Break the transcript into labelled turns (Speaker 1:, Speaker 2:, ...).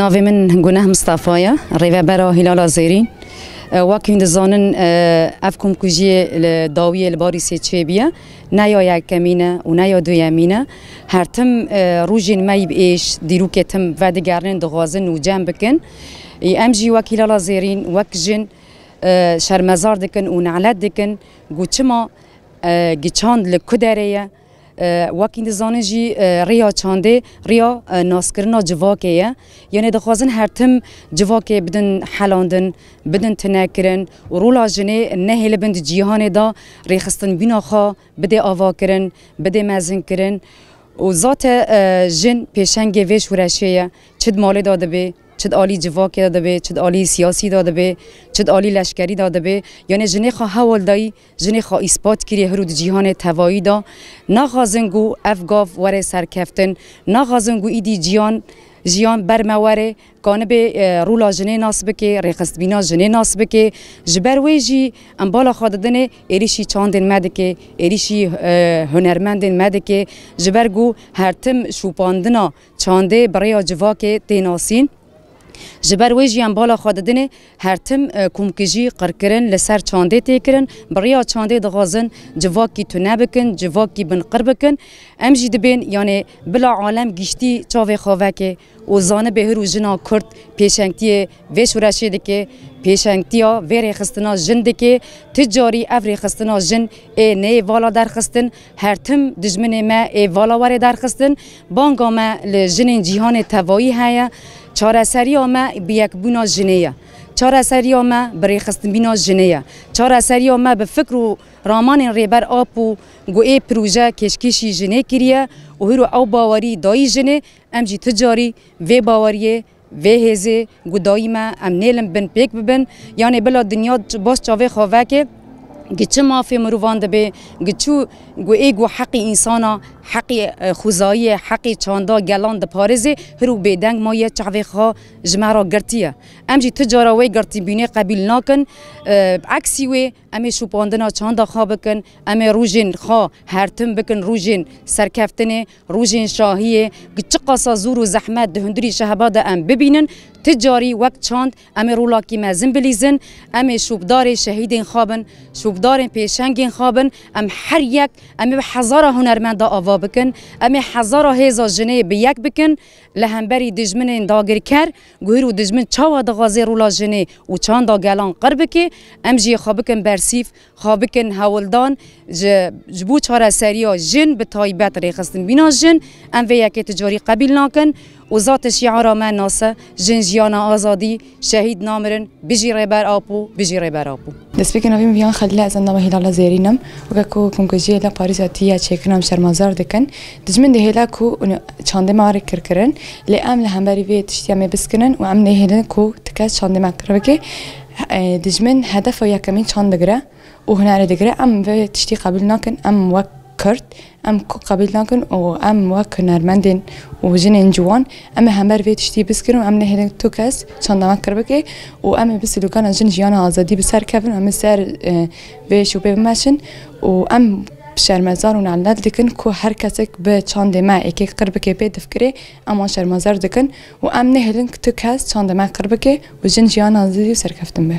Speaker 1: نافی من هنگونه مصطفایا ریوه برا هلال زیرین اه، واکین دزانن اف اه، کم کجی داوی الباری سی چه بیا نه یا یکمینه و نه یا دویمینه هر تم اه، روژین می بیش دیرو که تم و دگرنن دغازن و جمع بکن ام جی وکیل هلال زیرین وک جن شرمزار دکن و نعلت دکن گوچما گیچاند لکدره واکین د زانه جی ریا چانده ریا ناسکرنا جواکه یه یعنی دخوازن هر تم جواکه بدن حلاندن بدن تنکرن و رولا جنه نهیل بند جیهان دا ریخستن بینا خوا بده آوا کرن بده مزن کرن و ذات جن پیشنگ ویش ورشه چد مالی داده بی چد عالی جواکی داده به چد عالی سیاسی داده به چد عالی لشکری داده به یعنی جنه خو هول دای جنه خو اثبات کری هرود جهان توایی دا نخوازنگو افگاف وره سرکفتن نخوازنگو ایدی جیان جیان برمواره کانب رولا جنه ناسب که ریخست بینا جنه ناسب که جبر وی جی امبالا خاددن ایریشی چاندن مده که ایریشی هنرمندن مده که جبر گو هرتم شوپاندنا چانده برای جواک تیناسین ji ber wê jiyan bala xwe didinê her tim e, komkijî qirkirin li ser çandê têkirin bi rêya çandê dixwazin civakî tune bikin civakî bin qir bikin em jî dibên yanê bila alem giştî çavê xavekê û zanibe hir û jina Kurd pêşengtiyê vê şûreşê dike پیشنگتیا ویر خستنا جن دکه تجاری افری خستنا جن ای نه والا درخستن هر تم دجمن ما ای والا وار درخستن بانگا ما لجن جهان توایی هیا چاره سری ما بیک بونا جنیه چاره سری ما بری خستن بینا جنیه چاره سری ما به فکر و رامان ریبر آپ و گوی پروژه کشکشی جنه کریه و هرو او باوری دایی جنه ام جی تجاری و باوریه وی هزه گدایی ما امنیلم بن پیک ببن یعنی بلا دنیا باز چاوه خواه که گچه مافی مروان دبه گچو گو ای گو حق انسانا حق خوزایی حق چاندا گلان ده پارزه هرو بیدنگ ما یه چعوی خواه جمع را گرتیه ام جی تجارا وی گرتی بینه قبیل ناکن عکسی وی ام شوپاندنا چاندا خواه بکن ام روژین خواه هرتم بکن روژین سرکفتنه روژین شاهیه گچه قاسا زور و زحمت دهندری شهبا ده ام ببینن تجاری وقت چند ام کی مزن بلیزن ام شوبدار شهیدین خابن شوبدار پیشنگین خابن ام هر یک ام هزار هنرمند آوا بکن ام هزار هزار جنه به یک بکن لهمبری دجمن داگر کر گوهر و دجمن چاوا دغازی رولا جنه و چاند گلان قرب که ام جی خابکن برسیف خابکن هولدان جبو چاره سریا جن به تایبت ریخستن بینا جن ام و یک تجاری قبیل ناکن وزات شعارا ما ناسا جنجيانا آزادي شهيد نامرن بجي ريبر آبو بجي ريبر آبو
Speaker 2: دسبيكن اویم ویان خلی از اندام هیلالا زیرینم و که کو کنگوژی باريس پاریس اتیا چیکنم شرمازار دکن دجمن ده هلا کو چانده ماره کر کرن لی ام لهم بری وی تشتیامه بسکنن و وعم ده هلا كو تكاس چانده مکر بکی اه، دجمن هدف و كمين چاند بگره و هنر دگره ام به تشتی قبول نکن ام وقت کرد ئەم قبیل ناکن ئەو ئەم وە کەنەرمەندێن و ژنێن جوان ئەمە هەمبەر بێ تشتی بسکردم ئەم نهێنێک تو کەس چەندەمان کرد بکەی و ئەمە بسلوکانە ژن ژیانە ئازادی بسەر کەبن ئەمە سەر بێش و پێ بمەچن و ئەم شەرمەزار و نالەت دکن کو هەر کەسێک بە چندێمە ئێکێک قڕ بکێ پێ دفکرێ ئەما شەرمەزار دکن و ئەم نهێلن تو کەس چندەمە قڕ بکێ و ژن ژیان ئازادی و سەرکەفتم بێ